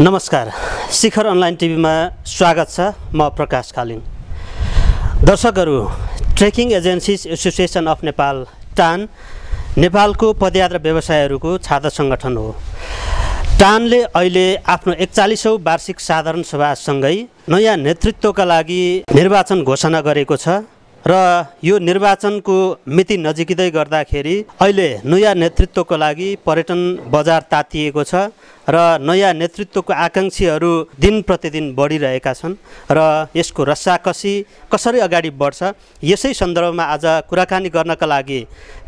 नमस्कार। शिखर अनलाइन टिभीमा स्वागत छ। म प्रकाश कालिङ दर्शकहरू trekking agencies association of Nepal TAAN नेपालको पदयात्रा व्यवसायहरूको छात्र सङ्गठन हो। टानले अहिले आफ्नो एकचालिसौँ वार्षिक साधारण सभासँगै नयाँ नेतृत्वका लागि निर्वाचन घोषणा गरेको छ। र यो निर्वाचनको मिति नजिकै गर्दाखेरि अहिले नयाँ नेतृत्वको लागि पर्यटन बजार तातिएको छ र नयाँ नेतृत्वको आकाङ्क्षीहरू दिन प्रतिदिन बढिरहेका छन् र यसको रस्साकसी कसरी अगाडि बढ्छ यसै सन्दर्भमा आज कुराकानी गर्नका लागि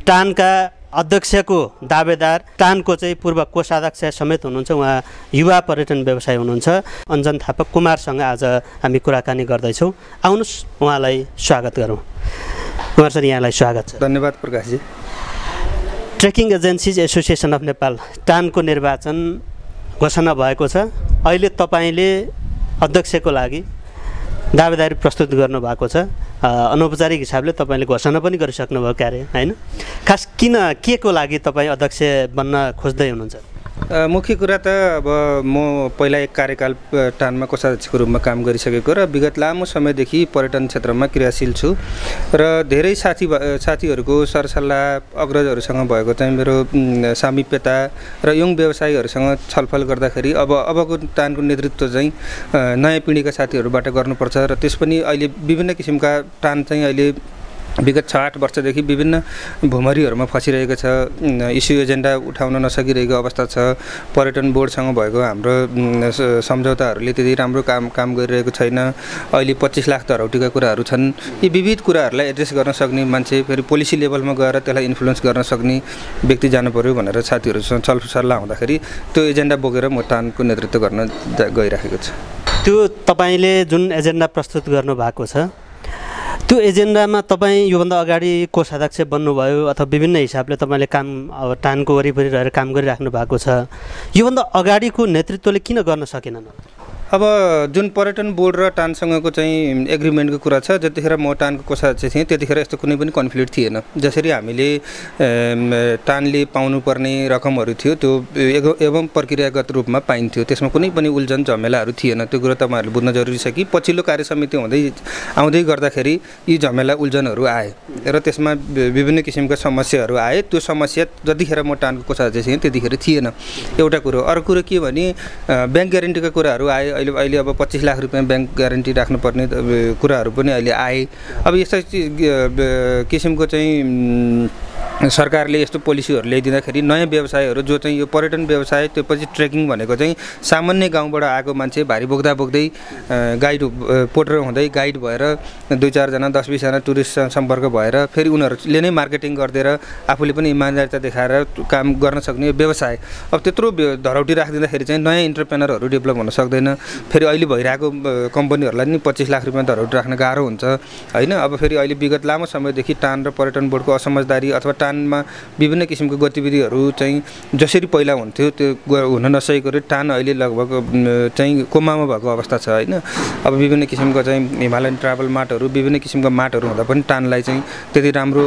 टानका अध्यक्षको दावेदार टानको चाहिँ पूर्व कोषाध्यक्ष समेत हुनुहुन्छ। उहाँ युवा पर्यटन व्यवसाय हुनुहुन्छ। अञ्जन थापा कुमारसँग आज हामी कुराकानी गर्दैछौँ। आउनुहोस् उहाँलाई स्वागत गरौँ। कुमार सर यहाँलाई स्वागत छ। धन्यवाद प्रकाशजी। Trekking agencies association of Nepal टानको निर्वाचन घोषणा भएको छ। अहिले तपाईँले अध्यक्षको लागि दावेदारी प्रस्तुत गर्नुभएको छ। अनौपचारिक हिसाबले तपाईँले घोषणा पनि गरिसक्नुभयो कार्य होइन? खास किन के को लागि तपाईँ अध्यक्ष बन्न खोज्दै हुनुहुन्छ? मुख्य कुरा त अब म पहिला एक कार्यकाल टानमा कोषाध्यक्षको रूपमा काम गरिसकेको र विगत लामो समयदेखि पर्यटन क्षेत्रमा क्रियाशील छु र धेरै साथी साथीहरूको सरसल्लाह अग्रजहरूसँग भएको चाहिँ मेरो सामिप्यता र यङ व्यवसायीहरूसँग छलफल गर्दाखेरि अब अबको टानको नेतृत्व चाहिँ नयाँ पिँढीका साथीहरूबाट गर्नुपर्छ र त्यस पनि अहिले विभिन्न किसिमका टान चाहिँ अहिले विगत छ आठ वर्षदेखि विभिन्न भुमरीहरूमा फसिरहेको छ। इस्यु एजेन्डा उठाउन नसकिरहेको अवस्था छ। पर्यटन बोर्डसँग भएको हाम्रो सम्झौताहरूले त्यति राम्रो काम काम गरिरहेको छैन। अहिले पच्चिस लाख धरौटीका कुराहरू छन्। यी विविध कुराहरूलाई एड्रेस गर्न सक्ने मान्छे फेरि पोलिसी लेभलमा गएर त्यसलाई इन्फ्लुएन्स गर्न सक्ने व्यक्ति जानु पऱ्यो भनेर साथीहरूसँग छलफल सल्लाह हुँदाखेरि त्यो एजेन्डा बोकेर म टानको नेतृत्व गर्न गइराखेको छु। त्यो तपाईँले जुन एजेन्डा प्रस्तुत गर्नुभएको छ त्यो एजेन्डामा तपाईँ योभन्दा अगाडि कोषाध्यक्ष बन्नुभयो अथवा विभिन्न हिसाबले तपाईँले काम अब टानको वरिपरि रहेर काम गरिराख्नु भएको छ योभन्दा अगाडिको नेतृत्वले किन गर्न सकेनन्? अब जुन पर्यटन बोर्ड र टानसँगको चाहिँ एग्रिमेन्टको कुरा छ जतिखेर म टानको कोषाध्यक्ष थिएँ त्यतिखेर यस्तो कुनै पनि कन्फ्लिक्ट थिएन। जसरी हामीले टानले पाउनुपर्ने रकमहरू थियो त्यो एवं प्रक्रियागत रूपमा पाइन्थ्यो। त्यसमा कुनै पनि उल्झन झमेलाहरू थिएन। त्यो कुरो तपाईँहरूले बुझ्न जरुरी छ कि पछिल्लो कार्य समिति हुँदै आउँदै गर्दाखेरि यी झमेला उल्झनहरू आए र त्यसमा विभिन्न किसिमका समस्याहरू आए। त्यो समस्या जतिखेर म टानको कोषाध्यक्ष थिएँ त्यतिखेर थिएन। एउटा कुरो अर्को कुरो के भने ब्याङ्क ग्यारेन्टीका कुराहरू आए। अहिले अहिले अब पच्चिस लाख रुपियाँ ब्याङ्क ग्यारेन्टी राख्नुपर्ने कुराहरू पनि अहिले आए। अब यस्ता किसिमको चाहिँ सरकारले यस्तो पोलिसीहरू ल्याइदिँदाखेरि नयाँ व्यवसायहरू जो चाहिँ यो पर्यटन व्यवसाय त्यो पछि ट्रेकिङ भनेको चाहिँ सामान्य गाउँबाट आएको मान्छे भारी बोक्दा बोक्दै गाइड पोटर हुँदै गाइड भएर दुई चारजना दस बिसजना टुरिस्ट सम्पर्क भएर फेरि उनीहरूले नै मार्केटिङ गरिदिएर आफूले पनि इमान्दारिता देखाएर काम गर्न सक्ने व्यवसाय। अब त्यत्रो धरौटी राखिदिँदाखेरि चाहिँ नयाँ इन्टरप्रेनरहरू डेभलप हुन सक्दैन। फेरि अहिले भइरहेको कम्पनीहरूलाई नि पच्चिस लाख रुपियाँ धरौटी राख्न गाह्रो हुन्छ। होइन अब फेरि अहिले विगत लामो समयदेखि टान र पर्यटन बोर्डको असमझदारी अथवा टानमा विभिन्न किसिमको गतिविधिहरू चाहिँ जसरी पहिला हुन्थ्यो त्यो हुन नसकेको टान अहिले लगभग चाहिँ कोमामा भएको अवस्था छ होइन? अब विभिन्न किसिमको चाहिँ हिमालयन ट्राभल मार्टहरू विभिन्न किसिमको मार्टहरू हुँदा पनि टानलाई चाहिँ त्यति राम्रो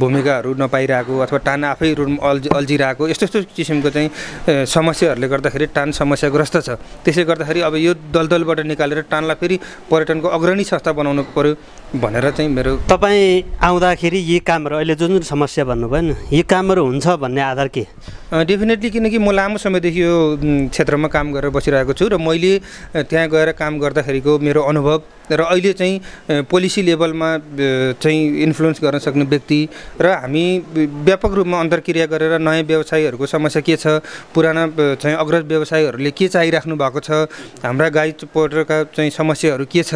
भूमिकाहरू नपाइरहेको अथवा टान आफै रुम अल्झि अल्झिरहेको यस्तो यस्तो किसिमको चाहिँ समस्याहरूले गर्दाखेरि टान समस्याग्रस्त छ। त्यसले गर्दाखेरि अब यो दलदलबाट निकालेर टानलाई फेरि पर्यटनको अग्रणी संस्था बनाउनु पऱ्यो भनेर चाहिँ मेरो तपाईँ आउँदाखेरि यी कामहरू अहिले जुन जुन समस्या भन्नुभयो नि यी कामहरू हुन्छ भन्ने आधार के? डेफिनेटली किनकि म लामो समयदेखि यो क्षेत्रमा काम गरेर बसिरहेको छु र मैले त्यहाँ गएर काम गर्दाखेरिको मेरो अनुभव र अहिले चाहिँ पोलिसी लेभलमा चाहिँ इन्फ्लुएन्स गर्न सक्ने व्यक्ति र हामी व्यापक रूपमा अन्तर्क्रिया गरेर नयाँ व्यवसायीहरूको समस्या के छ पुराना चाहिँ अग्रज व्यवसायीहरूले के चाहिराख्नु भएको छ हाम्रा गाई पोर्टरका चाहिँ समस्याहरू के छ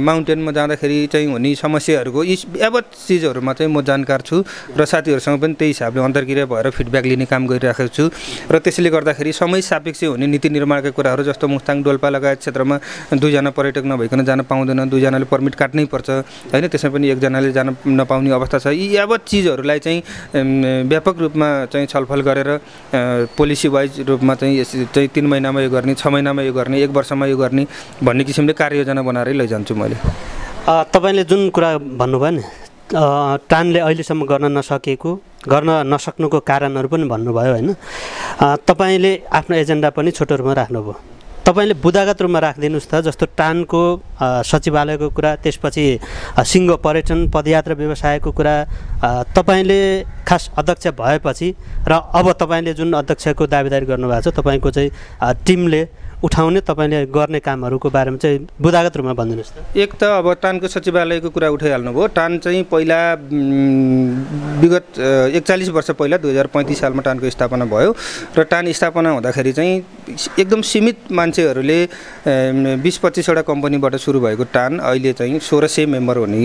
माउन्टेनमा जाँदाखेरि चाहिँ हुने समस्याहरूको यी यावत चिजहरूमा चाहिँ म जानकार छु र साथीहरूसँग पनि त्यही हिसाबले अन्तर्क्रिया भएर फिडब्याक लिने काम गरिरहेको छु र त्यसले गर्दाखेरि समय सापेक्ष हुने नीति निर्माणका कुराहरू जस्तो मुस्ताङ डोल्पा लगायत क्षेत्रमा दुईजना पर्यटक नभइकन जान पाउँदैन दुईजनाले पर्मिट काट्नै पर्छ। होइन त्यसमा पनि एकजनाले जान नपाउने अवस्था छ। यी यावत चिजहरूलाई चाहिँ व्यापक रूपमा चाहिँ छलफल गरेर पोलिसी वाइज रूपमा चाहिँ यस चाहिँ तिन महिनामा यो गर्ने छ महिनामा यो गर्ने एक वर्षमा यो गर्ने भन्ने किसिमले कार्ययोजना बनाएरै लैजान्छु मैले। तपाईँले जुन कुरा भन्नुभयो नि टानले अहिलेसम्म गर्न नसकेको गर्न नसक्नुको कारणहरू पनि भन्नुभयो होइन। तपाईँले आफ्नो एजेन्डा पनि छोटो रूपमा राख्नुभयो। तपाईँले बुदागत रूपमा राखिदिनुहोस् त जस्तो टानको सचिवालयको कुरा त्यसपछि सिङ्गो पर्यटन पदयात्रा व्यवसायको कुरा तपाईँले खास अध्यक्ष भएपछि र अब तपाईँले जुन अध्यक्षको दावेदारी गर्नुभएको छ तपाईँको चाहिँ टिमले उठाउने तपाईँले गर्ने कामहरूको बारेमा चाहिँ बुदागत रूपमा भनिदिनुहोस् एक त अब टानको सचिवालयको कुरा उठाइहाल्नुभयो। टान चाहिँ पहिला विगत एकचालिस वर्ष पहिला दुई हजार पैँतिस सालमा टानको स्थापना भयो र टान स्थापना हुँदाखेरि चाहिँ एकदम सीमित मान्छेहरूले बिस पच्चिसवटा कम्पनीबाट सुरु भएको टान अहिले चाहिँ सोह्र सय मेम्बर हुने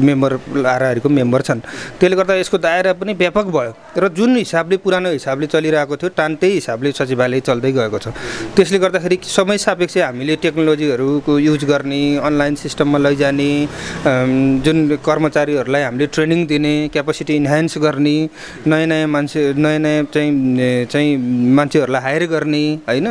मेम्बर आराहरूको मेम्बर छन्। त्यसले गर्दा यसको दायरा पनि व्यापक भयो र जुन हिसाबले पुरानो हिसाबले चलिरहेको थियो टान त्यही हिसाबले सचिवालय चल्दै गएको छ। त्यसले गर्दाखेरि गर्दाखेरि समय सापेक्ष हामीले टेक्नोलोजीहरूको युज गर्ने अनलाइन सिस्टममा लैजाने जुन कर्मचारीहरूलाई हामीले ट्रेनिङ दिने क्यापासिटी इन्हान्स गर्ने नयाँ नयाँ मान्छे नयाँ नयाँ चाहिँ चाहिँ मान्छेहरूलाई हायर गर्ने होइन?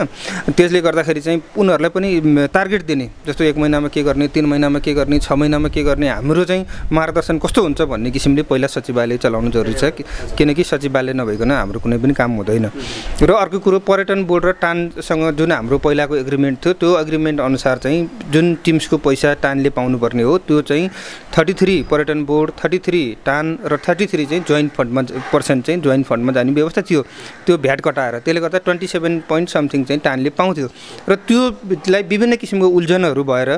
त्यसले गर्दाखेरि चाहिँ उनीहरूलाई पनि टार्गेट दिने। जस्तो एक महिनामा के गर्ने तिन महिनामा के गर्ने छ महिनामा के गर्ने हाम्रो चाहिँ मार्गदर्शन कस्तो हुन्छ भन्ने किसिमले पहिला सचिवालय चलाउनु जरुरी छ किनकि सचिवालय नभइकन हाम्रो कुनै पनि काम हुँदैन। र अर्को कुरो पर्यटन बोर्ड र टानसँग जुन हाम्रो पहिलाको एग्रिमेन्ट थियो त्यो एग्रिमेन्ट अनुसार चाहिँ जुन टिम्सको पैसा टानले पाउनुपर्ने हो त्यो चाहिँ थर्टी थ्री पर्यटन बोर्ड थर्टी थ्री टान र थर्टी थ्री चाहिँ जोइन्ट फन्डमा पर्सेन्ट चाहिँ जोइन्ट फन्डमा जाने व्यवस्था थियो। त्यो भ्याट कटाएर त्यसले गर्दा ट्वेन्टी सेभेन पोइन्ट समथिङ चाहिँ टानले पाउँथ्यो। र त्योलाई विभिन्न किसिमको उल्झनहरू भएर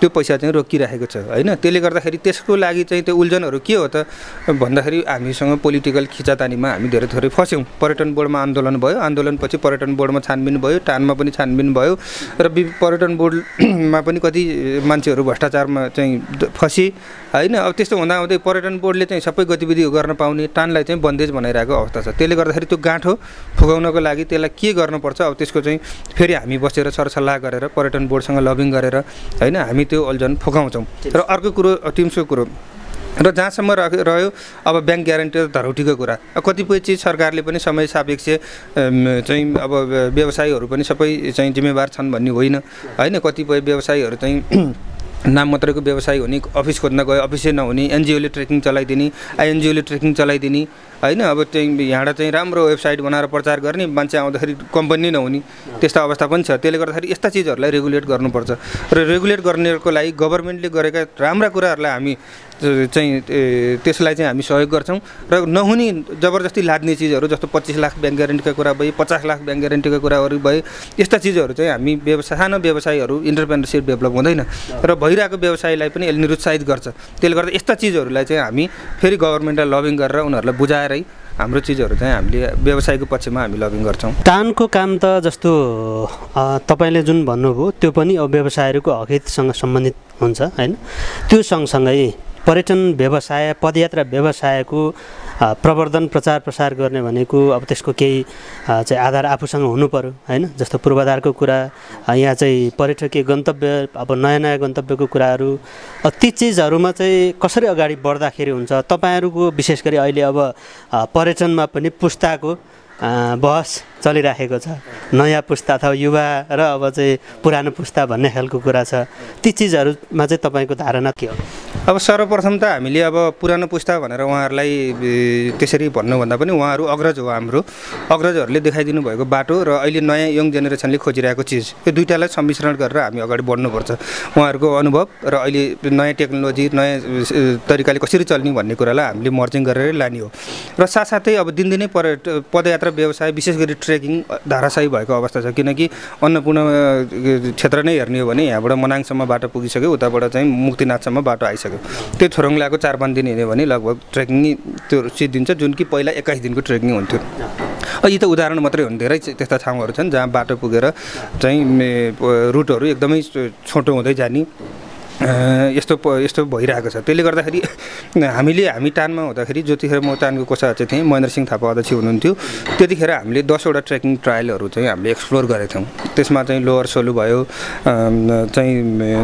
त्यो पैसा चाहिँ रोकिराखेको छ होइन? त्यसले गर्दाखेरि त्यसको लागि चाहिँ त्यो उल्झनहरू के हो त? भन्दाखेरि हामीसँग पोलिटिकल खिचातानीमा हामी धेरै थोरै फस्यौँ। पर्यटन बोर्डमा आन्दोलन भयो आन्दोलनपछि पर्यटन बोर्डमा छानबिन भयो टानमा पनि छानबिन भयो र पर्यटन बोर्डमा पनि कति मान्छेहरू भ्रष्टाचारमा चाहिँ फसे होइन? अब त्यस्तो हुँदा हुँदै पर्यटन बोर्डले चाहिँ सबै गतिविधिहरू गर्न पाउने टानलाई चाहिँ बन्देज बनाइरहेको अवस्था छ। त्यसले गर्दाखेरि त्यो गाँठो फुगाउनको लागि त्यसलाई के गर्नुपर्छ? अब त्यसको चाहिँ फेरि हामी बसेर सरसल्लाह गरेर पर्यटन बोर्डसँग लबिङ गरेर होइन? हामी त्यो अल्झन फुकाउँछौँ र अर्को कुरो टिम्सको कुरो। र जहाँसम्म रह्यो अब ब्याङ्क ग्यारेन्टी धरौटीको कुरा। कतिपय चिज सरकारले पनि समय सापेक्ष चाहिँ अब व्यवसायीहरू पनि सबै चाहिँ जिम्मेवार छन् भन्ने होइन। होइन कतिपय व्यवसायीहरू चाहिँ नाम मात्रैको व्यवसाय हुने अफिस खोज्न गयो अफिसै नहुने एनजिओले ट्रेकिङ चलाइदिने आइएनजिओले ट्रेकिङ चलाइदिने होइन? अब चाहिँ यहाँ चाहिँ राम्रो वेबसाइट बनाएर प्रचार गर्ने मान्छे आउँदाखेरि कम्पनी नहुने त्यस्तो अवस्था पनि छ। त्यसले गर्दाखेरि यस्ता चिजहरूलाई रेगुलेट गर्नुपर्छ। र रेगुलेट गर्नेको लागि गभर्मेन्टले गरेका राम्रा कुराहरूलाई हामी चाहिँ त्यसलाई चाहिँ हामी सहयोग गर्छौँ र नहुने जबरजस्ती लाद्ने चिजहरू जस्तो पच्चिस लाख ब्याङ्क ग्यारेन्टीका कुरा भए पचास लाख ब्याङ्क ग्यारेन्टीका कुराहरू भए यस्ता चिजहरू चाहिँ हामी व्यवसाय सानो व्यवसायहरू इन्टरप्रेनरसिप डेभलप हुँदैन र भइरहेको व्यवसायलाई पनि यसले निरुत्साहित गर्छ। त्यसले गर्दा यस्ता चिजहरूलाई चाहिँ हामी फेरि गभर्मेन्टलाई लबिङ गरेर उनीहरूलाई बुझाएरै हाम्रो चिजहरू चाहिँ हामीले व्यवसायको पक्षमा हामी लबिङ गर्छौँ। टानको काम त जस्तो तपाईँले जुन भन्नुभयो त्यो पनि अब व्यवसायहरूको हकितसँग सम्बन्धित हुन्छ होइन? त्यो सँगसँगै पर्यटन व्यवसाय पदयात्रा व्यवसायको प्रवर्धन प्रचार प्रसार गर्ने भनेको अब त्यसको केही चाहिँ आधार आफूसँग हुनु पऱ्यो होइन? जस्तो पूर्वाधारको कुरा यहाँ चाहिँ पर्यटकीय गन्तव्य अब नयाँ नयाँ गन्तव्यको कुराहरू ती चिजहरूमा चाहिँ कसरी अगाडि बढ्दाखेरि हुन्छ? तपाईँहरूको विशेष गरी अहिले अब पर्यटनमा पनि पुस्ताको बहस चलिराखेको छ। नयाँ पुस्ता अथवा युवा र अब चाहिँ पुरानो पुस्ता भन्ने खालको कुरा छ। ती चिजहरूमा चाहिँ तपाईँको धारणा के हो? अब सर्वप्रथम त हामीले अब पुरानो पुस्ता भनेर उहाँहरूलाई त्यसरी भन्नुभन्दा पनि उहाँहरू अग्रज हो हाम्रो। अग्रजहरूले देखाइदिनु भएको बाटो र अहिले नयाँ यङ जेनेरेसनले खोजिरहेको चिज यो दुइटालाई सम्मिश्रण गरेर हामी अगाडि बढ्नुपर्छ। उहाँहरूको अनुभव र अहिले नयाँ टेक्नोलोजी नयाँ तरिकाले कसरी चल्ने भन्ने कुरालाई हामीले मर्चिङ गरेरै लाने हो। र साथसाथै अब दिनदिनै पर्यट पदयात्रा व्यवसाय विशेष गरी ट्रेकिङ धाराशाही भएको अवस्था छ। किनकि अन्नपूर्ण क्षेत्र नै हेर्ने हो भने यहाँबाट मनाङसम्म बाटो पुगिसक्यो उताबाट चाहिँ मुक्तिनाथसम्म बाटो आइसक्यो। त्यो छोरङलाको चार पाँच दिन हिँड्यो भने लगभग ट्रेकिङ त्यो सिद्धिन्छ जुन कि पहिला एक्काइस दिनको ट्रेकिङ हुन्थ्यो। यी त उदाहरण मात्रै हुन् धेरै त्यस्ता ठाउँहरू छन् जहाँ बाटो पुगेर चाहिँ रुटहरू एकदमै छोटो हुँदै जाने यस्तो यस्तो भइरहेको छ। त्यसले गर्दाखेरि हामीले हामी टानमा हुँदाखेरि जतिखेर म टानको कोषाध्यक्ष थिएँ महेन्द्र सिंह थापा अध्यक्ष हुनुहुन्थ्यो। त्यतिखेर हामीले दसवटा ट्रेकिङ ट्रायलहरू चाहिँ हामीले एक्सप्लोर गरेका थियौँ। त्यसमा चाहिँ लोवर सोलु भयो चाहिँ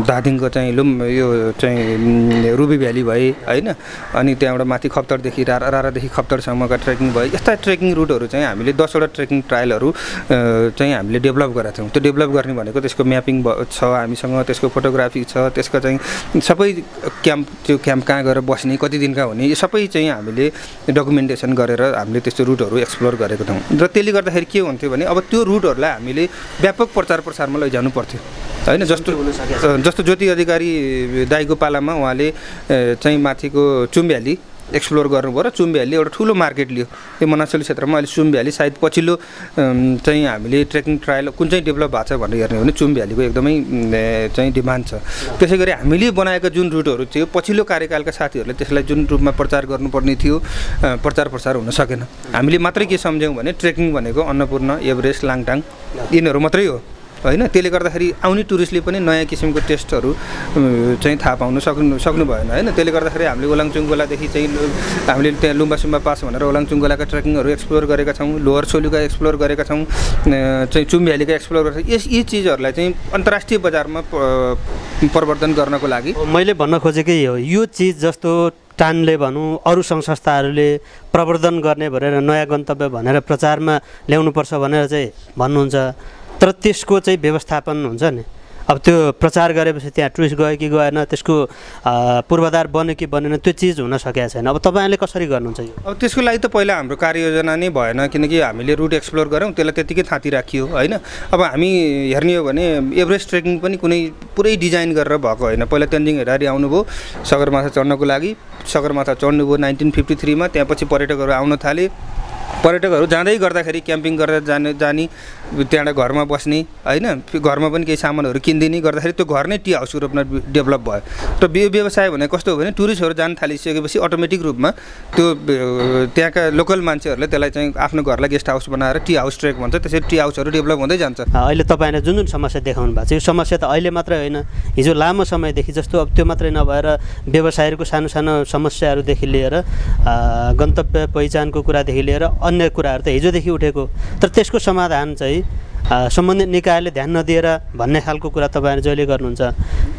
दादिङको चाहिँ लुम यो चाहिँ रुबी भ्याली भए होइन? अनि त्यहाँबाट माथि खप्तरदेखि रारा रारादेखि खप्तरसम्मका ट्रेकिङ भयो यस्ता ट्रेकिङ रुटहरू चाहिँ हामीले दसवटा ट्रेकिङ ट्रायलहरू चाहिँ हामीले डेभलप गरेका थियौँ। त्यो डेभलप गर्ने भनेको त्यसको म्यापिङ छ हामीसँग त्यसको फोटोग्राफी छ त्यसको चाहिँ सबै क्याम्प त्यो क्याम्प कहाँ गएर बस्ने कति दिनका हुने यो सबै चाहिँ हामीले डकुमेन्टेसन गरेर हामीले त्यस्तो रुटहरू एक्सप्लोर गरेको छौँ र त्यसले गर्दाखेरि के हुन्थ्यो भने अब त्यो रुटहरूलाई हामीले व्यापक प्रचार प्रसारमा लैजानु पर्थ्यो। होइन जस्तो जस्तो ज्योति अधिकारी दाईको पालामा उहाँले चाहिँ माथिको चुम्भ्याली एक्सप्लोर गर्नुभयो र चुम्भ्याली एउटा ठुलो मार्केट लियो। यो मनासोली क्षेत्रमा अहिले चुम्भ्याली सायद पछिल्लो चाहिँ हामीले ट्रेकिङ ट्रायल कुन चाहिँ डेभलप भएको छ भनेर हेर्ने हो भने चुम्भ्यालीको एकदमै चाहिँ डिमान्ड छ। त्यसै गरी हामीले बनाएका जुन रुटहरू थियो पछिल्लो कार्यकालका साथीहरूले त्यसलाई जुन रूपमा प्रचार गर्नुपर्ने थियो प्रचार प्रसार हुन सकेन। हामीले मात्रै के सम्झ्यौँ भने ट्रेकिङ भनेको अन्नपूर्ण एभरेस्ट लाङटाङ यिनीहरू मात्रै हो। होइन त्यसले गर्दाखेरि आउने टुरिस्टले पनि नयाँ किसिमको टेस्टहरू चाहिँ थाहा पाउनु सक्नु सक्नु भएन होइन? त्यसले गर्दाखेरि हामीले ओलाङचुङ गोलादेखि चाहिँ हामीले त्यहाँ लुम्बा सुम्बा पास भनेर ओलाङचुङ गोलाका ट्रेकिङहरू एक्सप्लोर गरेका छौँ लोवर सोलुका एक्सप्लोर गरेका छौँ चाहिँ चुम भ्यालीका एक्सप्लोर गरेका यस यी चिजहरूलाई चाहिँ अन्तर्राष्ट्रिय बजारमा प्रवर्धन गर्नको लागि मैले भन्न खोजेकै हो यो चिज जस्तो टानले भनौँ अरू सङ्घ संस्थाहरूले प्रवर्धन गर्ने भनेर नयाँ गन्तव्य भनेर प्रचारमा ल्याउनुपर्छ भनेर चाहिँ भन्नुहुन्छ। तर त्यसको चाहिँ व्यवस्थापन हुन्छ नि। अब त्यो प्रचार गरेपछि त्यहाँ टुरिस्ट गयो कि गएन त्यसको पूर्वाधार बन्यो कि बनेन त्यो चिज हुन सकेको छैन। अब तपाईँहरूले कसरी गर्नुहुन्छ यो? अब त्यसको लागि त पहिला हाम्रो कार्ययोजना नै भएन किनकि हामीले रुट एक्सप्लोर गऱ्यौँ त्यसलाई त्यतिकै थाँती राखियो होइन? अब हामी हेर्ने हो भने एभरेस्ट ट्रेकिङ पनि कुनै पुरै डिजाइन गरेर भएको होइन। पहिला तेन्जिङ हेरारी आउनुभयो सगरमाथा चढ्नको लागि। सगरमाथा चढ्नुभयो नाइन्टिन फिफ्टी थ्रीमा त्यहाँपछि पर्यटकहरू आउन थाले। पर्यटकहरू जाँदै गर्दाखेरि क्याम्पिङ गरेर जाने जाने त्यहाँबाट घरमा बस्ने होइन घरमा पनि केही सामानहरू किनिदिने गर्दाखेरि त्यो घर नै टी हाउसको रूपमा डेभलप भयो। र यो व्यवसाय भने कस्तो हो भने टुरिस्टहरू जान थालिसकेपछि अटोमेटिक रूपमा त्यो त्यहाँका लोकल मान्छेहरूले त्यसलाई चाहिँ आफ्नो घरलाई गेस्ट हाउस बनाएर टी हाउस ट्रेक भन्छ त्यसरी टी हाउसहरू डेभलप हुँदै जान्छ। अहिले तपाईँले जुन जुन समस्या देखाउनु भएको छ यो समस्या त अहिले मात्रै होइन हिजो लामो समयदेखि जस्तो अब त्यो मात्रै नभएर व्यवसायहरूको सानो सानो समस्याहरूदेखि लिएर गन्तव्य पहिचानको कुरादेखि लिएर अन्य कुराहरू त हिजोदेखि उठेको। तर त्यसको समाधान चाहिँ सम्बन्धित निकायले ध्यान नदिएर भन्ने खालको कुरा तपाईँहरू जहिले गर्नुहुन्छ।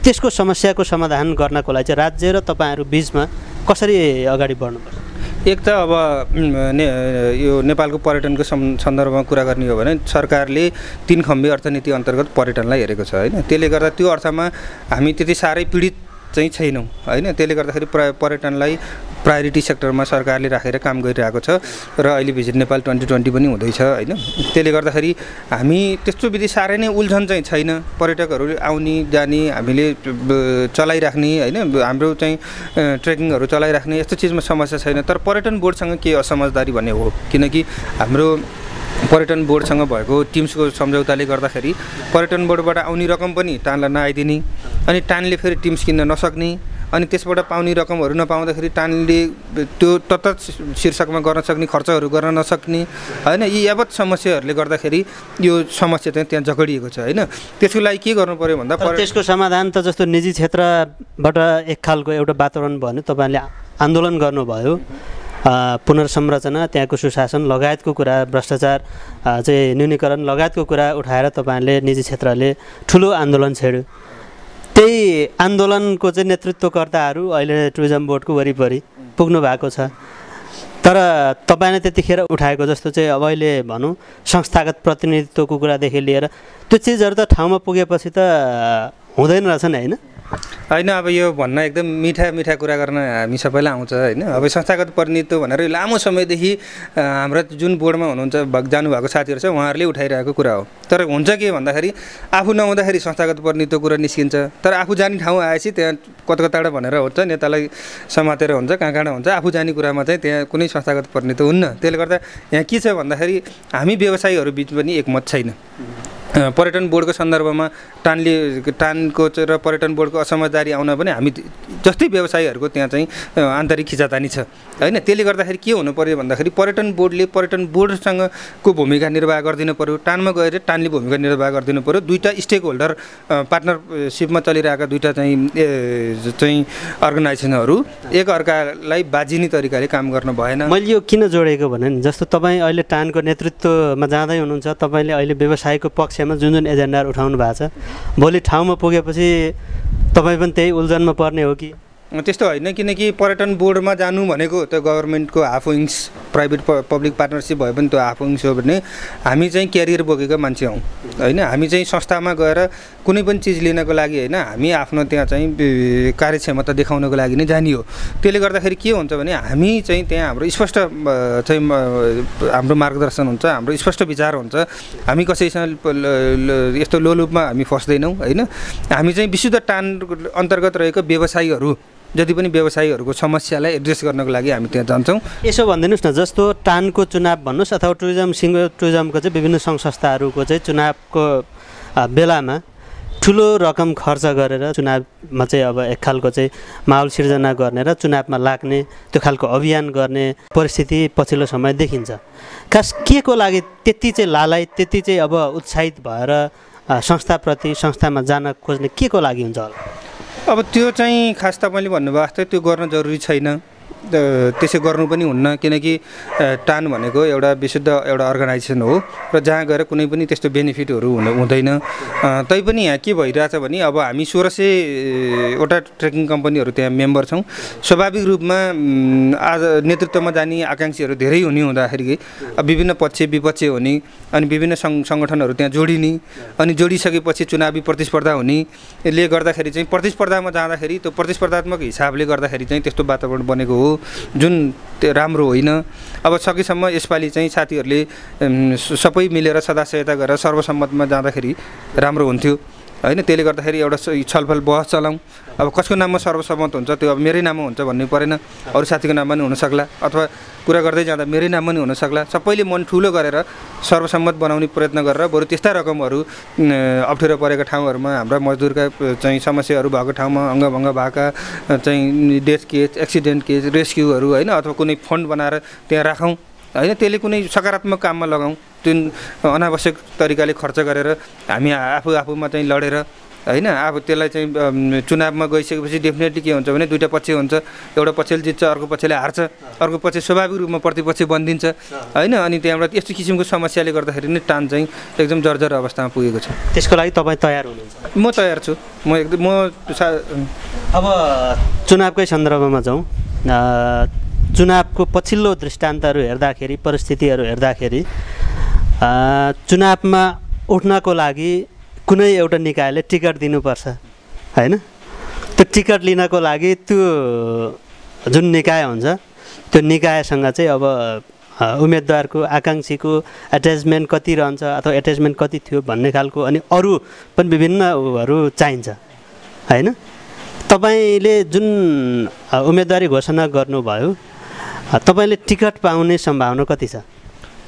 त्यसको समस्याको समाधान गर्नको लागि चाहिँ राज्य र तपाईँहरू बिचमा कसरी अगाडि बढ्नुपर्छ? एक त अब ने यो नेपालको पर्यटनको सन्दर्भमा कुरा गर्ने हो भने सरकारले तिन खम्बे अर्थनीति अन्तर्गत पर्यटनलाई हेरेको छ होइन? त्यसले गर्दा त्यो अर्थमा हामी त्यति साह्रै पीडित चाहिँ छैनौँ। होइन त्यसले गर्दाखेरि पर्यटनलाई प्रायोरिटी सेक्टरमा सरकारले राखेर काम गरिरहेको छ र अहिले भिजिट नेपाल ट्वेन्टी ट्वेन्टी पनि हुँदैछ होइन। त्यसले गर्दाखेरि हामी त्यस्तो विधि साह्रै नै उल्झन चाहिँ छैन। पर्यटकहरू आउने जाने हामीले चलाइराख्ने होइन। हाम्रो चाहिँ ट्रेकिङहरू चलाइराख्ने यस्तो चिजमा समस्या छैन। तर पर्यटन बोर्डसँग के असमझदारी भन्ने हो? किनकि हाम्रो पर्यटन बोर्डसँग भएको टिम्सको सम्झौताले गर्दाखेरि पर्यटन बोर्डबाट आउने रकम पनि टानलाई नआइदिने अनि टानले फेरि टिम्स किन्न नसक्ने अनि त्यसबाट पाउने रकमहरू नपाउँदाखेरि टानले त्यो तत्त शीर्षकमा गर्न सक्ने खर्चहरू गर्न नसक्ने होइन? यी यावत समस्याहरूले गर्दाखेरि यो समस्या चाहिँ त्यहाँ जगडिएको छ होइन? त्यसको लागि के गर्नु पऱ्यो भन्दा त्यसको समाधान त जस्तो निजी क्षेत्रबाट एक खालको एउटा वातावरण भन्यो तपाईँहरूले आन्दोलन गर्नुभयो। पुनर्संरचना त्यहाँको सुशासन लगायतको कुरा भ्रष्टाचार चाहिँ न्यूनीकरण लगायतको कुरा उठाएर तपाईँहरूले निजी क्षेत्रले ठुलो आन्दोलन छेड्यो। त्यही आन्दोलनको चाहिँ नेतृत्वकर्ताहरू अहिले टुरिज्म बोर्डको वरिपरि पुग्नु भएको छ। तर तपाईँले त्यतिखेर उठाएको जस्तो चाहिँ अब अहिले भनौँ संस्थागत प्रतिनिधित्वको कुरादेखि लिएर त्यो चिजहरू त ठाउँमा पुगेपछि त हुँदैन रहेछ नि होइन? होइन अब यो भन्न एकदम मिठा मिठा कुरा गर्न हामी सबैलाई आउँछ होइन। अब संस्थागत प्रतिनिधित्व भनेर लामो समयदेखि हाम्रा जुन बोर्डमा हुनुहुन्छ जानुभएको साथीहरू छ उहाँहरूले उठाइरहेको कुरा हो। तर हुन्छ के भन्दाखेरि आफू नहुँदाखेरि संस्थागत प्रतिनिधित्व कुरा निस्किन्छ। तर आफू जाने ठाउँ आएपछि त्यहाँ कता कताबाट भनेर हुन्छ नेतालाई समातेर हुन्छ कहाँ कहाँ हुन्छ आफू जाने कुरामा चाहिँ त्यहाँ कुनै संस्थागत प्रतिनिधित्व हुन्न। त्यसले गर्दा यहाँ के छ भन्दाखेरि हामी व्यवसायीहरू बिच पनि एकमत छैन। पर्यटन बोर्डको सन्दर्भमा टानले टानको र पर्यटन बोर्डको असमझदारी आउन पनि हामी जस्तै व्यवसायीहरूको त्यहाँ चाहिँ आन्तरिक खिचातानी छ। होइन त्यसले गर्दाखेरि के हुनु पऱ्यो भन्दाखेरि पर्यटन बोर्डले पर्यटन बोर्डसँगको भूमिका निर्वाह गरिदिनु पऱ्यो टानमा गएर टानले भूमिका निर्वाह गरिदिनु पऱ्यो दुईवटा स्टेक होल्डर पार्टनरसिपमा चलिरहेका दुईवटा चाहिँ चाहिँ अर्गनाइजेसनहरू एक अर्कालाई बाजिने तरिकाले काम गर्नु भएन। मैले यो किन जोडेको भने जस्तो तपाईँ अहिले टानको नेतृत्वमा जाँदै हुनुहुन्छ तपाईँले अहिले व्यवसायको पक्ष पक्षमा जुन जुन एजेन्डाहरू उठाउनु भएको छ भोलि ठाउँमा पुगेपछि तपाईँ पनि त्यही उल्झनमा पर्ने हो कि? त्यस्तो होइन किनकि पर्यटन बोर्डमा जानु भनेको त्यो गभर्मेन्टको half wings private public partnership भए पनि त्यो आफू हो भने हामी चाहिँ क्यारियर बोकेको मान्छे हौँ होइन? हामी चाहिँ संस्थामा गएर कुनै पनि चिज लिनको लागि होइन हामी आफ्नो त्यहाँ चाहिँ कार्यक्षमता देखाउनको लागि नै जाने हो। त्यसले गर्दाखेरि के हुन्छ भने हामी चाहिँ त्यहाँ हाम्रो स्पष्ट चाहिँ हाम्रो मार्गदर्शन हुन्छ हाम्रो स्पष्ट विचार हुन्छ। हामी कसैसँग यस्तो लोलुपमा हामी फस्दैनौँ होइन? हामी चाहिँ विशुद्ध टान अन्तर्गत रहेको व्यवसायीहरू। जति पनि व्यवसायीहरूको समस्यालाई एड्रेस गर्नको लागि हामी त्यहाँ जान्छौँ। यसो भनिदिनुहोस् न जस्तो टानको चुनाव भन्नुहोस् अथवा टुरिज्म सिङ्गो टुरिज्मको चाहिँ विभिन्न सङ्घ संस्थाहरूको चाहिँ चुनावको बेलामा ठुलो रकम खर्च गरेर चुनावमा चाहिँ अब एक खालको चाहिँ माहौल सिर्जना गर्ने र चुनावमा लाग्ने त्यो खालको अभियान गर्ने परिस्थिति पछिल्लो समय देखिन्छ। खास के को लागि त्यति चाहिँ लालाइ त्यति चाहिँ अब उत्साहित भएर संस्थाप्रति संस्थामा जान खोज्ने के को लागि हुन्छ होला? अब त्यो चाहिँ खास तपाईँले भन्नुभएको जस्तै त्यो गर्न जरुरी छैन। त्यसै गर्नु पनि हुन्न किनकि टान भनेको एउटा विशुद्ध एउटा अर्गनाइजेसन हो र जहाँ गएर कुनै पनि त्यस्तो बेनिफिटहरू हुन हुँदैन। तैपनि यहाँ के भइरहेछ भने अब हामी सोह्र सयवटा ट्रेकिङ कम्पनीहरू त्यहाँ मेम्बर छौँ। स्वाभाविक रूपमा आज नेतृत्वमा जाने आकाङ्क्षीहरू धेरै हुने हुँदाखेरि विभिन्न पक्ष विपक्ष हुने अनि विभिन्न सङ् सङ्गठनहरू त्यहाँ जोडिने अनि जोडिसकेपछि चुनावी प्रतिस्पर्धा हुने यसले गर्दाखेरि चाहिँ प्रतिस्पर्धामा जाँदाखेरि त्यो प्रतिस्पर्धात्मक हिसाबले गर्दाखेरि चाहिँ त्यस्तो वातावरण बनेको हो। जुन त्यो राम्रो होइन। अब सकेसम्म यसपालि चाहिँ साथीहरूले सबै मिलेर सदासहायता गरेर सर्वसम्मतमा जाँदाखेरि राम्रो हुन्थ्यो। होइन त्यसले गर्दाखेरि एउटा छलफल बहस चलाउँ। अब कसको नाममा सर्वसम्मत हुन्छ त्यो अब मेरै नाममा हुन्छ भन्ने परेन। अरू साथीको नाममा पनि हुनसक्ला। अथवा कुरा गर्दै जाँदा मेरै नाम पनि हुनसक्ला। सबैले मन ठुलो गरेर सर्वसम्मत बनाउने प्रयत्न गरेर बरु त्यस्ता रकमहरू अप्ठ्यारो परेका ठाउँहरूमा हाम्रा मजदुरका चाहिँ समस्याहरू भएको ठाउँमा अङ्गभङ्ग भएका चाहिँ डेथ केस एक्सिडेन्ट केस रेस्क्युहरू होइन अथवा कुनै फन्ड बनाएर त्यहाँ राखौँ। होइन त्यसले कुनै सकारात्मक काममा लगाउँ। जुन अनावश्यक तरिकाले खर्च गरेर हामी आफू आफूमा चाहिँ लडेर होइन अब त्यसलाई चाहिँ चुनावमा गइसकेपछि डेफिनेटली के हुन्छ भने दुइटा पक्ष हुन्छ। एउटा पक्षले जित्छ अर्को पक्षले हार्छ। अर्को पक्ष स्वाभाविक रूपमा प्रतिपक्ष बनिदिन्छ। होइन अनि त्यहाँबाट यस्तो किसिमको समस्याले गर्दाखेरि नै टान चाहिँ एकदम जर्जर अवस्थामा पुगेको छ। त्यसको लागि तपाईँ तयार हुनुहुन्छ? म तयार छु। म एकदम म अब चुनावकै सन्दर्भमा जाउँ। चुनावको पछिल्लो दृष्टान्तहरू हेर्दाखेरि परिस्थितिहरू हेर्दाखेरि चुनावमा उठ्नको लागि कुनै एउटा निकायले टिकट दिनुपर्छ होइन? त्यो टिकट लिनको लागि त्यो जुन निकाय हुन्छ त्यो निकायसँग चाहिँ अब उम्मेदवारको आकाङ्क्षीको एट्याचमेन्ट कति रहन्छ अथवा एट्याचमेन्ट कति थियो भन्ने खालको अनि अरू पनि विभिन्न उहरू चाहिन्छ होइन? तपाईँले जुन उम्मेदवारी घोषणा गर्नुभयो तपाईँले टिकट पाउने सम्भावना कति छ?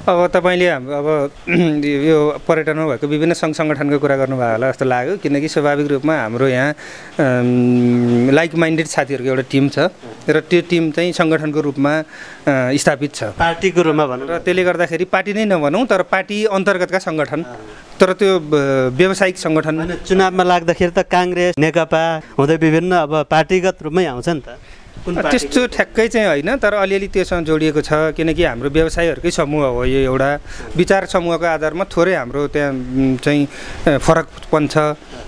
अब तपाईँले हाम्रो अब यो पर्यटनमा भएको विभिन्न सङ्घ सङ्गठनको कुरा गर्नुभयो होला जस्तो लाग्यो। किनकि स्वाभाविक रूपमा हाम्रो यहाँ लाइक माइन्डेड साथीहरूको एउटा टिम छ र त्यो टिम चाहिँ सङ्गठनको रूपमा स्थापित छ। पार्टीको रूपमा भनौँ। र त्यसले गर्दाखेरि पार्टी नै नभनौँ तर पार्टी अन्तर्गतका सङ्गठन। तर त्यो व्यावसायिक सङ्गठन। चुनावमा लाग्दाखेरि त काङ्ग्रेस नेकपा हुँदै विभिन्न अब पार्टीगत रूपमै आउँछ नि त। त्यस्तो ठ्याक्कै चाहिँ होइन तर अलिअलि त्योसँग जोडिएको छ किनकि हाम्रो व्यवसायहरूकै समूह हो यो एउटा। विचार समूहको आधारमा थोरै हाम्रो त्यहाँ चाहिँ फरकपन छ।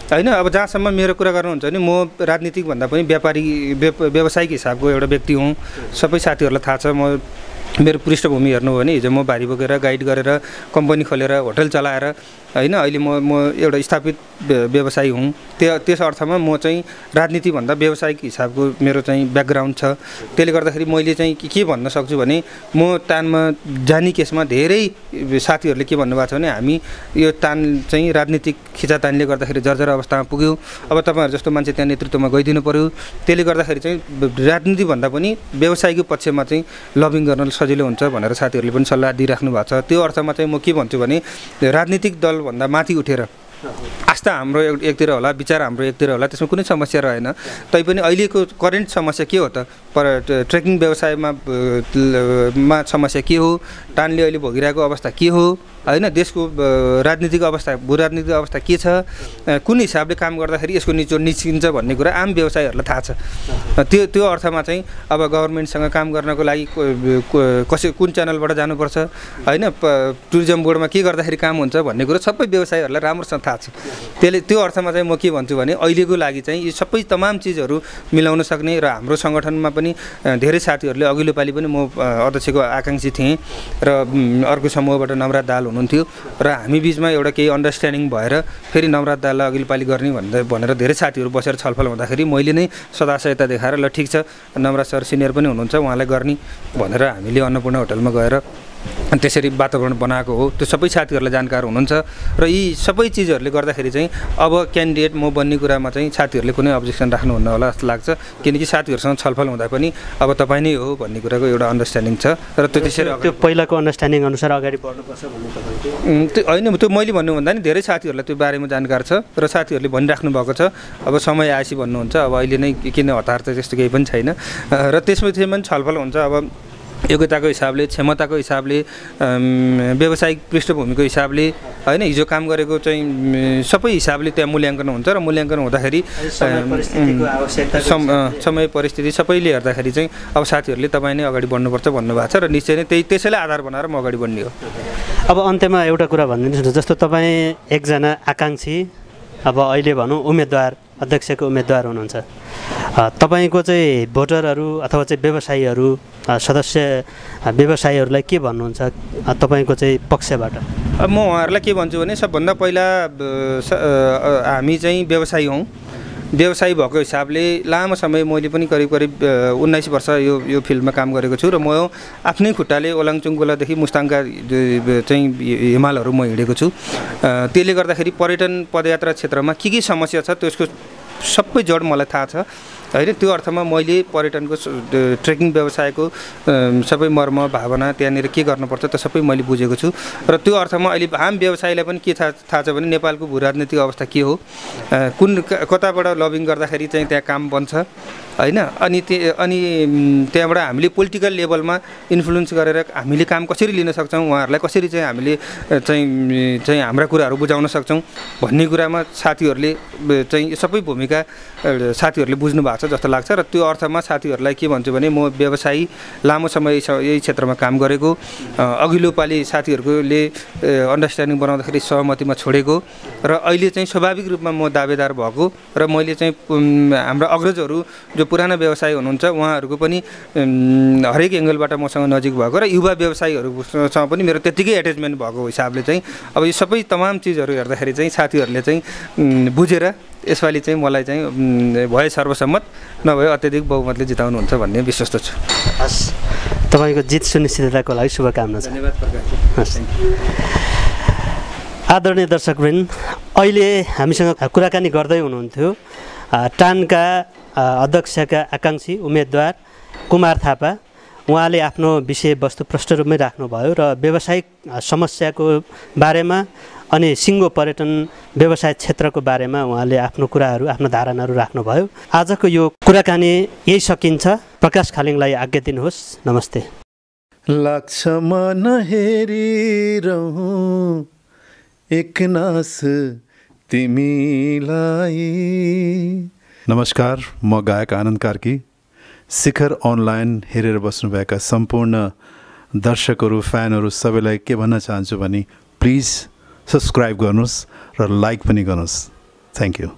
होइन अब जहाँसम्म मेरो कुरा गर्नुहुन्छ भने म राजनीतिक भन्दा पनि व्यापारी व्यावसायिक हिसाबको एउटा व्यक्ति हुँ। सबै साथीहरूलाई थाहा छ म मेरो पृष्ठभूमि हेर्नु हो भने हिजो म भारी बोकेर गाइड गरेर कम्पनी खोलेर होटल चलाएर होइन अहिले म म एउटा स्थापित व्यवसायी हुँ। त्यो त्यस अर्थमा म चाहिँ राजनीतिभन्दा व्यावसायिक हिसाबको मेरो चाहिँ ब्याकग्राउन्ड छ। त्यसले गर्दाखेरि मैले चाहिँ के भन्न सक्छु भने म टानमा जाने केसमा धेरै साथीहरूले के भन्नुभएको छ भने हामी यो टान चाहिँ राजनीतिक खिचातानले गर्दाखेरि जर्जर अवस्थामा पुग्यो। अब तपाईँहरू जस्तो मान्छे त्यहाँ नेतृत्वमा गइदिनु पऱ्यो त्यसले गर्दाखेरि चाहिँ राजनीतिभन्दा पनि व्यवसायको पक्षमा चाहिँ लबिङ गर्न सजिलो हुन्छ भनेर साथीहरूले पनि सल्लाह दिइराख्नु भएको छ। त्यो अर्थमा चाहिँ म के भन्छु भने राजनीतिक दल भन्दा माथि उठेर। आस्था हाम्रो एकतिर होला विचार हाम्रो एकतिर होला त्यसमा कुनै समस्या रहेन। तैपनि अहिलेको करेन्ट समस्या के हो त? पर ट्रेकिङ व्यवसायमा मा समस्या के हो? टानले अहिले भोगिरहेको अवस्था के हो? होइन देशको राजनीतिक अवस्था भू राजनीतिक अवस्था के छ? कुन हिसाबले काम गर्दाखेरि यसको निचोड निस्किन्छ भन्ने कुरा आम व्यवसायीहरूलाई थाहा छ। त्यो त्यो अर्थमा चाहिँ अब गभर्मेन्टसँग काम गर्नको लागि कसै कुन च्यानलबाट जानुपर्छ? होइन टुरिज्म बोर्डमा के गर्दाखेरि काम हुन्छ भन्ने कुरो सबै व्यवसायीहरूलाई राम्रोसँग थाहा छ। त्यसले त्यो अर्थमा चाहिँ म के भन्छु भने अहिलेको लागि चाहिँ यी सबै तमाम चिजहरू मिलाउन सक्ने र हाम्रो सङ्गठनमा पनि धेरै साथीहरूले अघिल्लो पालि पनि म अध्यक्षको आकाङ्क्षी थिएँ र अर्को समूहबाट नवरात दाल हुनुहुन्थ्यो र हामी बिचमा एउटा केही अन्डरस्ट्यान्डिङ भएर फेरि नवरात दाललाई अघिल्लो पालि गर्ने भन्दा भनेर धेरै साथीहरू बसेर छलफल हुँदाखेरि मैले नै सदासहायता देखाएर ल ठिक छ नवराज सर सिनियर पनि हुनुहुन्छ उहाँलाई गर्ने भनेर हामीले अन्नपूर्ण होटलमा गएर अनि त्यसरी वातावरण बनाएको हो। त्यो सबै साथीहरूलाई जानकार हुनुहुन्छ र यी सबै चिजहरूले गर्दाखेरि चाहिँ अब क्यान्डिडेट म बन्ने कुरामा चाहिँ साथीहरूले कुनै अब्जेक्सन राख्नुहुन्न होला जस्तो लाग्छ। किनकि साथीहरूसँग छलफल हुँदा पनि अब तपाईँ नै हो भन्ने कुराको एउटा अन्डरस्ट्यान्डिङ छ र त्यो त्यसरी त्यो पहिलाको अन्डरस्ट्यान्डिङ अनुसार अगाडि बढ्नुपर्छ त्यो। होइन त्यो मैले भन्नुभन्दा नि धेरै साथीहरूलाई त्यो बारेमा जानकार छ र साथीहरूले भनिराख्नु भएको छ। अब समय आएपछि भन्नुहुन्छ अब अहिले नै किन हतार त त्यस्तो केही पनि छैन। र त्यसमा त्यसमा पनि छलफल हुन्छ। अब योग्यताको हिसाबले क्षमताको हिसाबले व्यावसायिक पृष्ठभूमिको हिसाबले होइन हिजो काम गरेको चाहिँ सबै हिसाबले त्यहाँ मूल्याङ्कन हुन्छ र मूल्याङ्कन हुँदाखेरि समय परिस्थिति सबैले हेर्दाखेरि चाहिँ अब साथीहरूले तपाईँ नै अगाडि बढ्नुपर्छ भन्नुभएको छ र निश्चय नै त्यही त्यसैलाई आधार बनाएर म अगाडि बढ्ने हो। अब अन्त्यमा एउटा कुरा भनिदिनुहोस् न जस्तो तपाईँ एकजना आकाङ्क्षी अब अहिले भनौँ उम्मेदवार अध्यक्षको उम्मेदवार हुनुहुन्छ। तपाईँको चाहिँ भोटरहरू अथवा चाहिँ व्यवसायीहरू सदस्य व्यवसायीहरूलाई के भन्नुहुन्छ? तपाईँको चाहिँ पक्षबाट। म उहाँहरूलाई के भन्छु भने सबभन्दा पहिला हामी चाहिँ व्यवसायी हौँ। व्यवसायी भएको हिसाबले लामो समय मैले पनि करिब करिब उन्नाइस वर्ष यो यो फिल्डमा काम गरेको छु र म आफ्नै खुट्टाले ओलाङचुङगोलादेखि मुस्ताङका ज- चाहिँ हिमालहरू म हिँडेको छु। त्यसले गर्दाखेरि पर्यटन पदयात्रा क्षेत्रमा के के समस्या छ त्यसको सबै जड मलाई थाहा छ। होइन त्यो अर्थमा मैले पर्यटनको ट्रेकिङ व्यवसायको सबै मर्म भावना त्यहाँनिर के गर्नुपर्छ त्यो सबै मैले बुझेको छु। र त्यो अर्थमा अहिले आम व्यवसायीलाई पनि के थाहा थाहा छ भने नेपालको भू राजनीतिक अवस्था के हो? कुन कताबाट लबिङ गर्दाखेरि चाहिँ त्यहाँ काम बन्छ? होइन अनि त्यो अनि त्यहाँबाट हामीले पोलिटिकल लेभलमा इन्फ्लुएन्स गरेर हामीले काम कसरी लिन सक्छौँ? उहाँहरूलाई कसरी चाहिँ हामीले चाहिँ चाहिँ हाम्रा कुराहरू बुझाउन सक्छौँ? भन्ने कुरामा साथीहरूले चाहिँ सबै भूमिका साथीहरूले बुझ्नु भएको छ जस्तो लाग्छ र त्यो अर्थमा साथीहरूलाई के भन्छु भने म व्यवसायी लामो समय यही क्षेत्रमा काम गरेको अघिल्लो पालि साथीहरूकोले अन्डरस्ट्यान्डिङ बनाउँदाखेरि सहमतिमा छोडेको र अहिले चाहिँ स्वाभाविक रूपमा म दावेदार भएको र मैले चाहिँ हाम्रा अग्रजहरू जो पुराना व्यवसायी हुनुहुन्छ उहाँहरूको पनि हरेक एङ्गलबाट मसँग नजिक भएको र युवा व्यवसायीहरूसँग पनि मेरो त्यत्तिकै एट्याचमेन्ट भएको हिसाबले चाहिँ अब यो सबै तमाम चिजहरू हेर्दाखेरि चाहिँ साथीहरूले चाहिँ बुझेर यसपालि चाहिँ मलाई चाहिँ भए सर्वसम्मत नभए अत्याधिक बहुमतले जिताउनुहुन्छ भन्ने विश्वस्त छु। हस्। तपाईँको जित सुनिश्चितताको लागि शुभकामना छ। धन्यवाद हस्। आदरणीय दर्शकवृन्द अहिले हामीसँग कुराकानी गर्दै हुनुहुन्थ्यो टानका अध्यक्षका आकाङ्क्षी उम्मेदवार कुमार थापा। उहाँले आफ्नो विषयवस्तु प्रष्ट रूपमै राख्नुभयो र व्यावसायिक समस्याको बारेमा अनि सिङ्गो पर्यटन व्यवसाय क्षेत्रको बारेमा उहाँले आफ्नो कुराहरू आफ्नो धारणाहरू राख्नुभयो। आजको यो कुराकानी यही सकिन्छ। प्रकाश खालिङलाई आज्ञा दिनुहोस्। नमस्ते। लाग्छ मन एकनास तिमीलाई। नमस्कार म गायक आनन्द कार्की। शिखर अनलाइन हेरेर बस्नुभएका सम्पूर्ण दर्शकहरू फ्यानहरू सबैलाई के भन्न चाहन्छु भने प्लिज सब्सक्राइब गर्नुहोस् र लाइक पनि गर्नुहोस्। Thank you